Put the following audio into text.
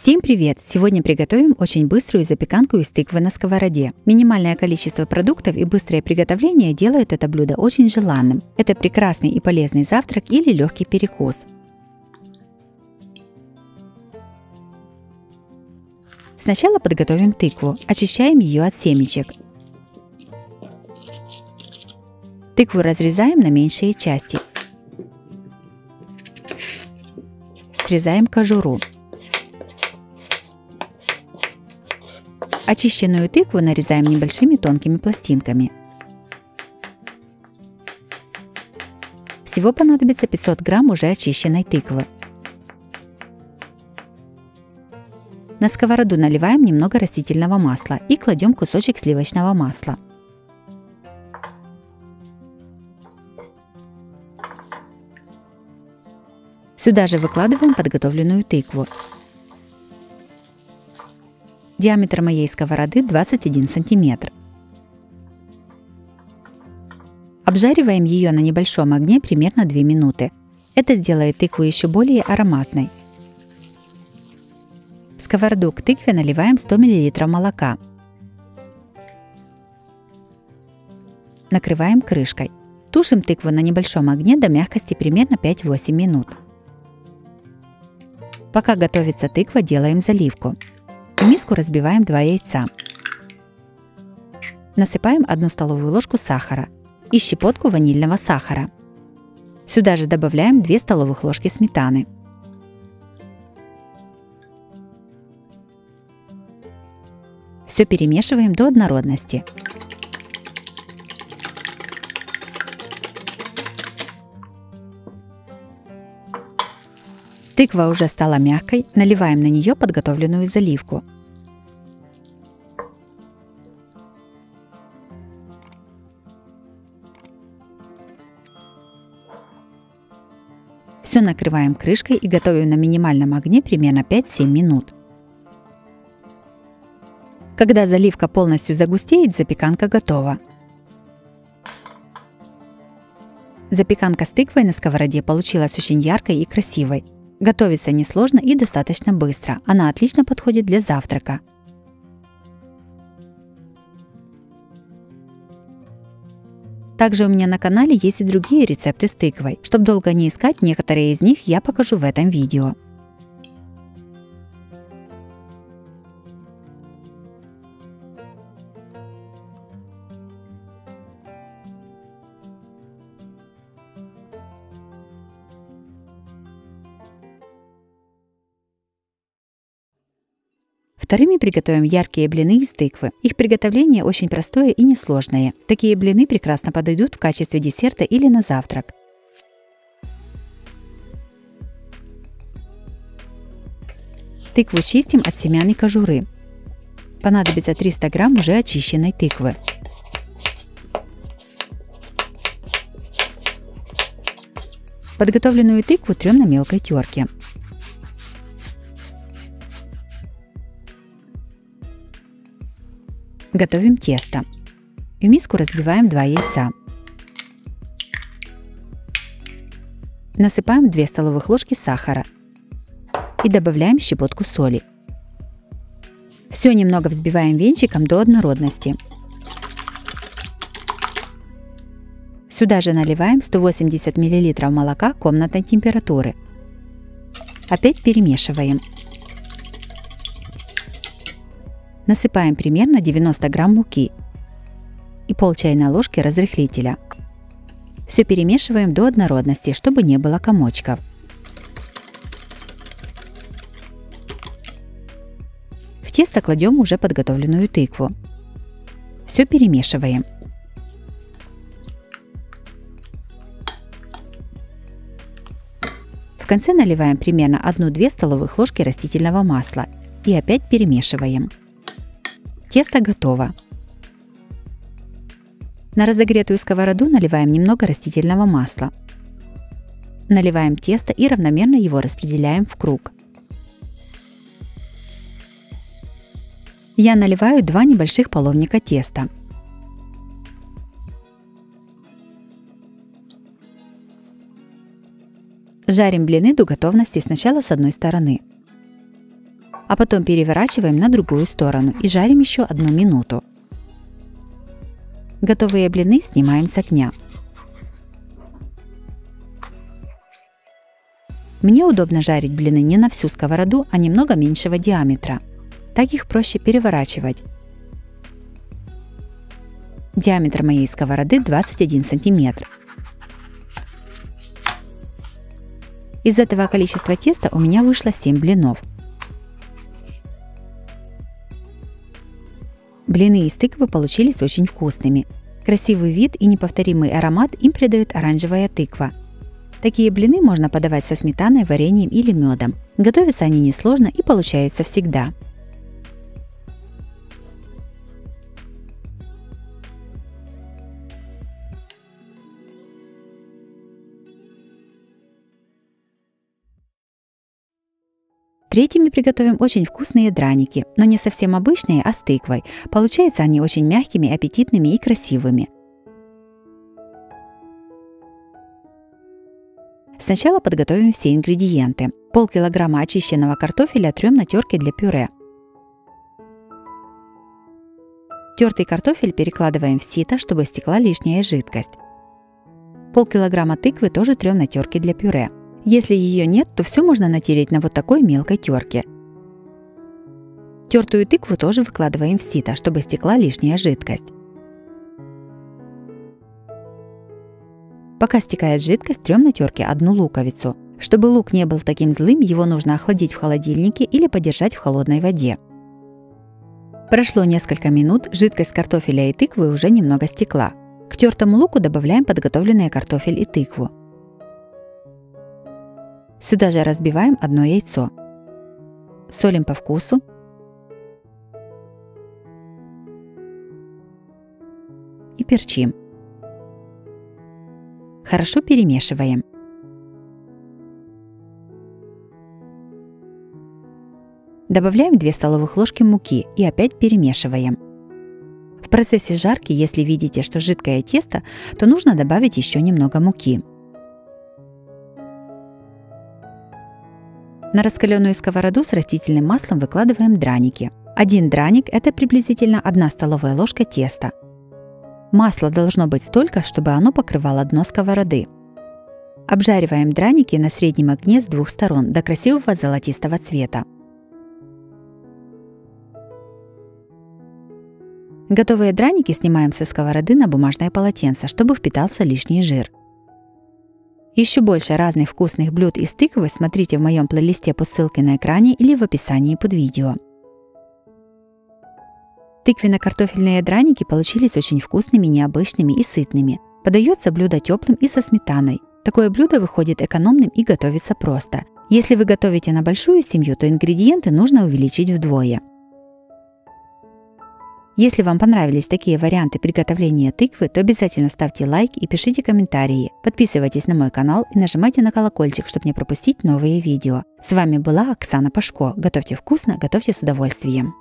Всем привет! Сегодня приготовим очень быструю запеканку из тыквы на сковороде. Минимальное количество продуктов и быстрое приготовление делают это блюдо очень желанным. Это прекрасный и полезный завтрак или легкий перекус. Сначала подготовим тыкву. Очищаем ее от семечек. Тыкву разрезаем на меньшие части. Срезаем кожуру. Очищенную тыкву нарезаем небольшими тонкими пластинками. Всего понадобится 500 грамм уже очищенной тыквы. На сковороду наливаем немного растительного масла и кладем кусочек сливочного масла. Сюда же выкладываем подготовленную тыкву Диаметр моей сковороды 21 сантиметр. Обжариваем ее на небольшом огне примерно 2 минуты. Это сделает тыкву еще более ароматной. В сковороду к тыкве наливаем 100 мл молока. Накрываем крышкой. Тушим тыкву на небольшом огне до мягкости примерно 5-8 минут. Пока готовится тыква, делаем заливку. В миску разбиваем 2 яйца. Насыпаем 1 столовую ложку сахара и щепотку ванильного сахара. Сюда же добавляем 2 столовых ложки сметаны. Все перемешиваем до однородности. Тыква уже стала мягкой, наливаем на нее подготовленную заливку. Все накрываем крышкой и готовим на минимальном огне примерно 5-7 минут. Когда заливка полностью загустеет, запеканка готова. Запеканка с тыквой на сковороде получилась очень яркой и красивой. Готовится несложно и достаточно быстро. Она отлично подходит для завтрака. Также у меня на канале есть и другие рецепты с тыквой. Чтобы долго не искать, некоторые из них я покажу в этом видео. Вторыми приготовим яркие блины из тыквы. Их приготовление очень простое и несложное. Такие блины прекрасно подойдут в качестве десерта или на завтрак. Тыкву чистим от семян и кожуры. Понадобится 300 грамм уже очищенной тыквы. Подготовленную тыкву трем на мелкой терке. Готовим тесто. В миску разбиваем 2 яйца. Насыпаем 2 столовых ложки сахара и добавляем щепотку соли. Все немного взбиваем венчиком до однородности. Сюда же наливаем 180 мл молока комнатной температуры. Опять перемешиваем. Насыпаем примерно 90 грамм муки и пол чайной ложки разрыхлителя. Все перемешиваем до однородности, чтобы не было комочков. В тесто кладем уже подготовленную тыкву. Все перемешиваем. В конце наливаем примерно 1-2 столовых ложки растительного масла и опять перемешиваем. Тесто готово. На разогретую сковороду наливаем немного растительного масла. Наливаем тесто и равномерно его распределяем в круг. Я наливаю два небольших половника теста. Жарим блины до готовности сначала с одной стороны. А потом переворачиваем на другую сторону и жарим еще одну минуту. Готовые блины снимаем с огня. Мне удобно жарить блины не на всю сковороду, а немного меньшего диаметра. Так их проще переворачивать. Диаметр моей сковороды 21 сантиметр. Из этого количества теста у меня вышло 7 блинов. Блины из тыквы получились очень вкусными. Красивый вид и неповторимый аромат им придает оранжевая тыква. Такие блины можно подавать со сметаной, вареньем или медом. Готовятся они несложно и получаются всегда. Третьими приготовим очень вкусные драники, но не совсем обычные, а с тыквой. Получаются они очень мягкими, аппетитными и красивыми. Сначала подготовим все ингредиенты. Полкилограмма очищенного картофеля трем на терке для пюре. Тертый картофель перекладываем в сито, чтобы стекла лишняя жидкость. Полкилограмма тыквы тоже трем на терке для пюре. Если ее нет, то все можно натереть на вот такой мелкой терке. Тертую тыкву тоже выкладываем в сито, чтобы стекла лишняя жидкость. Пока стекает жидкость, трем на терке одну луковицу. Чтобы лук не был таким злым, его нужно охладить в холодильнике или подержать в холодной воде. Прошло несколько минут, жидкость картофеля и тыквы уже немного стекла. К тертому луку добавляем подготовленный картофель и тыкву. Сюда же разбиваем одно яйцо. Солим по вкусу. И перчим. Хорошо перемешиваем. Добавляем 2 столовых ложки муки и опять перемешиваем. В процессе жарки, если видите, что жидкое тесто, то нужно добавить еще немного муки. На раскаленную сковороду с растительным маслом выкладываем драники. Один драник – это приблизительно 1 столовая ложка теста. Масла должно быть столько, чтобы оно покрывало дно сковороды. Обжариваем драники на среднем огне с двух сторон до красивого золотистого цвета. Готовые драники снимаем со сковороды на бумажное полотенце, чтобы впитался лишний жир. Еще больше разных вкусных блюд из тыквы смотрите в моем плейлисте по ссылке на экране или в описании под видео. Тыквенно-картофельные драники получились очень вкусными, необычными и сытными. Подается блюдо теплым и со сметаной. Такое блюдо выходит экономным и готовится просто. Если вы готовите на большую семью, то ингредиенты нужно увеличить вдвое. Если вам понравились такие варианты приготовления тыквы, то обязательно ставьте лайк и пишите комментарии. Подписывайтесь на мой канал и нажимайте на колокольчик, чтобы не пропустить новые видео. С вами была Оксана Пашко. Готовьте вкусно, готовьте с удовольствием.